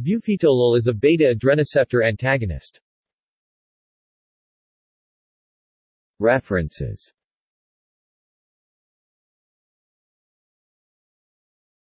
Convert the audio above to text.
Bufetolol is a beta-adrenoceptor antagonist. References